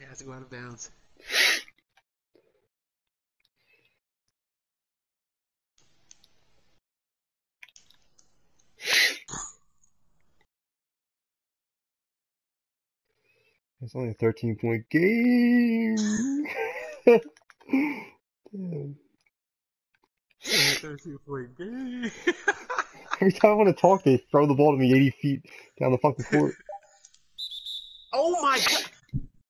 It has to go out of bounds. It's only a 13 point game. Damn. Every time I want to talk, they throw the ball to me 80 feet down the fucking court. oh my god!